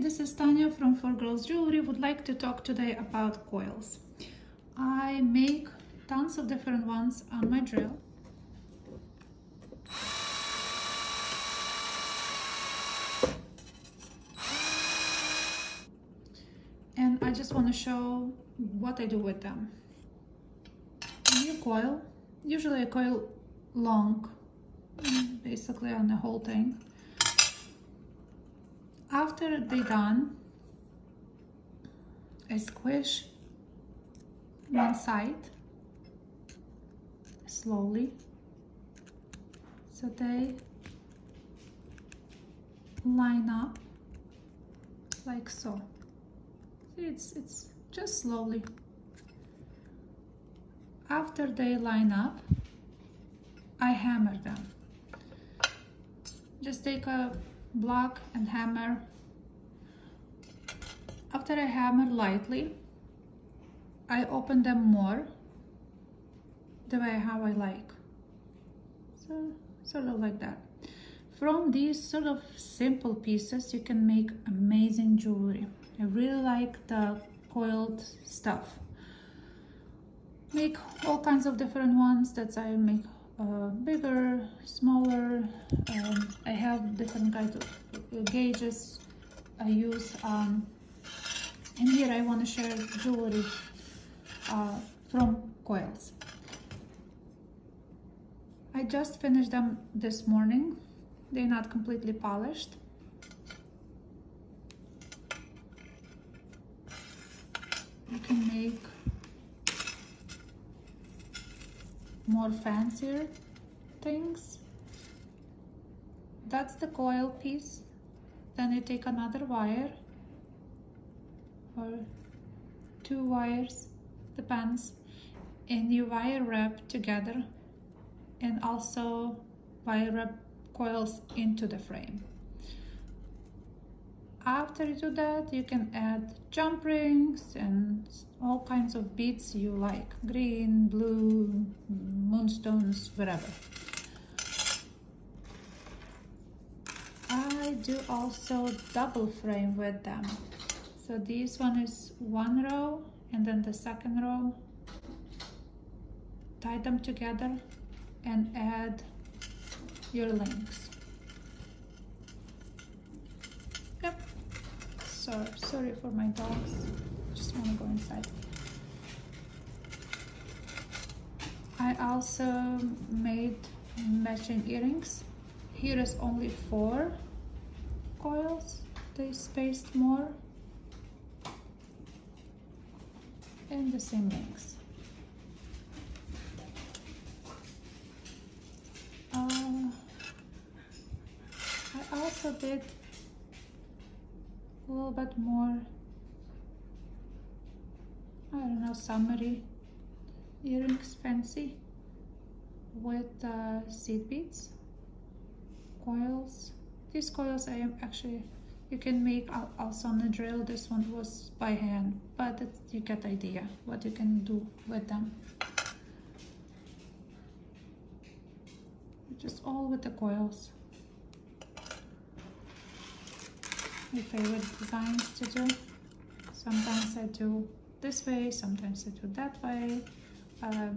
This is Tanya from 4Girls Jewelry. Would like to talk today about coils. I make tons of different ones on my drill. And I just want to show what I do with them. New coil, usually a coil long, basically on the whole thing after they are done I squish one side slowly so they line up like so. It's it's just slowly. After they line up I hammer them. Just take a block and hammer. After I hammer lightly, I open them more the way how I like. So sort of like that. From these sort of simple pieces, you can make amazing jewelry. I really like the coiled stuff. Make all kinds of different ones that I make uh, bigger, smaller. Um, I have different kinds of uh, gauges I use. Um, and here I want to share jewelry uh, from coils. I just finished them this morning. They're not completely polished. You can make more fancier things. That's the coil piece. Then you take another wire or two wires, depends, and you wire wrap together and also wire wrap coils into the frame. After you do that, you can add jump rings and all kinds of beads you like. Green, blue, moonstones, whatever. I do also double frame with them. So this one is one row and then the second row. Tie them together and add your links. Sorry sorry for my dogs. Just want to go inside. I also made matching earrings. Here is only four coils. They spaced more. And the same lengths uh, I also did a little bit more I don't know summery earrings fancy with uh, seed beads coils. These coils I am actually you can make also on the drill. This one was by hand but it, you get idea what you can do with them. Just all with the coils my favorite designs to do. Sometimes I do this way, sometimes I do that way. Uh,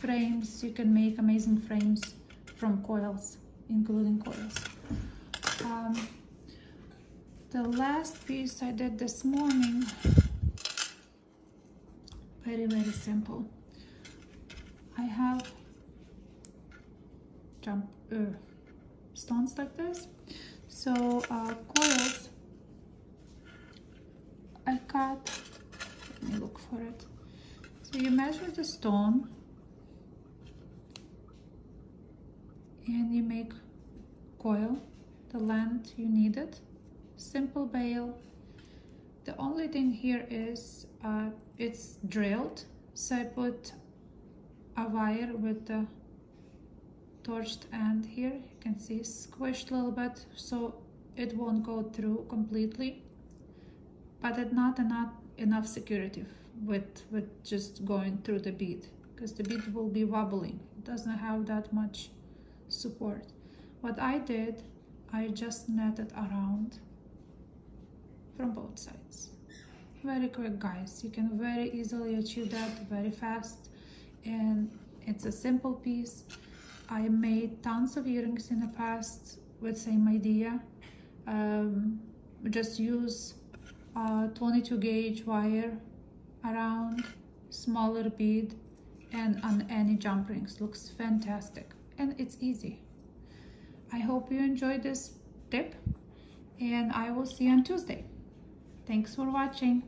frames, you can make amazing frames from coils, including coils. Um, the last piece I did this morning, very, very simple. I have jump uh, stones like this so uh, coils I cut. Let me look for it. So you measure the stone. And you make coil the length you need it. Simple bail the only thing here is uh, it's drilled. So I put a wire with the torched end here you can see squished a little bit so it won't go through completely but it's not enough enough security with with just going through the bead because the bead will be wobbling. It doesn't have that much support. What I did I just netted around from both sides. Very quick guys. You can very easily achieve that very fast and it's a simple piece I made tons of earrings in the past with same idea. Um, just use a 22 gauge wire around smaller bead and on any jump rings. Looks fantastic and it's easy. I hope you enjoyed this tip and I will see you on Tuesday. Thanks for watching